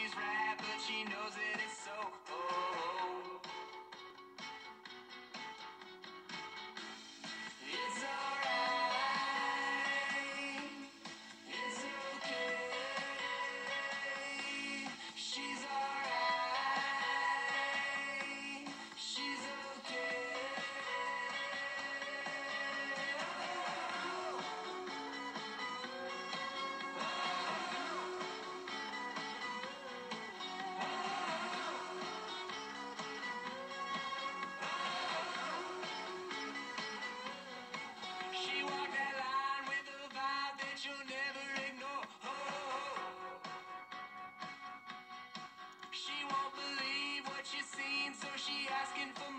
she's right, but she knows it asking for